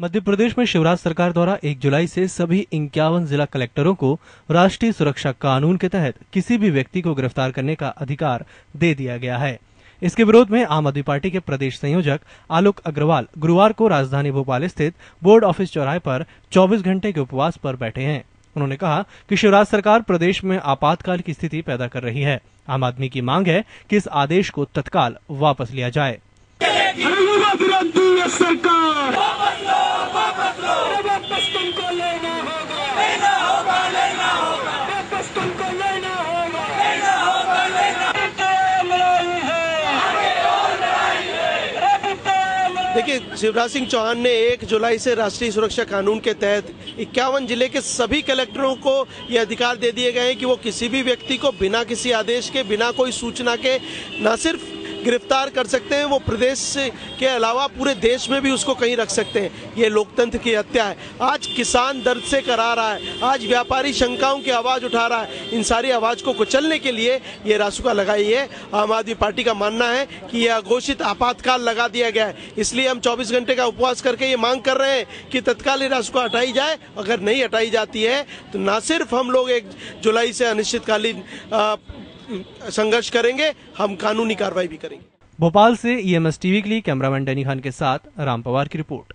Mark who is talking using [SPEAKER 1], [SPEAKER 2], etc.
[SPEAKER 1] मध्य प्रदेश में शिवराज सरकार द्वारा 1 जुलाई से सभी इक्यावन जिला कलेक्टरों को राष्ट्रीय सुरक्षा कानून के तहत किसी भी व्यक्ति को गिरफ़्तार करने का अधिकार दे दिया गया है। इसके विरोध में आम आदमी पार्टी के प्रदेश संयोजक आलोक अग्रवाल गुरुवार को राजधानी भोपाल स्थित बोर्ड ऑफ़िस चौराहे पर 24 घंटे के उपवास पर बैठे हैं। उन्होंने कहा कि शिवराज सरकार प्रदेश में आपातकाल की स्थिति पैदा कर रही है। आम आदमी की मांग है कि इस आदेश को तत्काल वापस लिया जाए
[SPEAKER 2] सरकार वापस तुमको लेना होगा। लेना होगा लेना होगा। वापस तुमको लेना होगा। लेना होगा लेना
[SPEAKER 3] देखिए शिवराज सिंह चौहान ने एक जुलाई से राष्ट्रीय सुरक्षा कानून के तहत इक्यावन ज़िले के सभी कलेक्टरों को ये अधिकार दे दिए गए हैं कि वो किसी भी व्यक्ति को बिना किसी आदेश के बिना कोई सूचना के न सिर्फ़ गिरफ़्तार कर सकते हैं, वो प्रदेश के अलावा पूरे देश में भी उसको कहीं रख सकते हैं। ये लोकतंत्र की हत्या है। आज किसान दर्द से करा रहा है। आज व्यापारी शंकाओं की आवाज़ उठा रहा है। इन सारी आवाज़ को कुचलने के लिए ये रासुका लगाई है। आम आदमी पार्टी का मानना है कि यह अघोषित आपातकाल लगा दिया गया है। इसलिए हम 24 घंटे का उपवास करके ये मांग कर रहे हैं कि तत्काल ये रासुका हटाई जाए। अगर नहीं हटाई जाती है तो ना सिर्फ़ हम लोग एक जुलाई से अनिश्चितकालीन संघर्ष करेंगे, हम कानूनी कार्रवाई भी करेंगे।
[SPEAKER 1] भोपाल से ईएमएस टीवी के लिए कैमरामैन डैनी खान के साथ राम पवार की रिपोर्ट।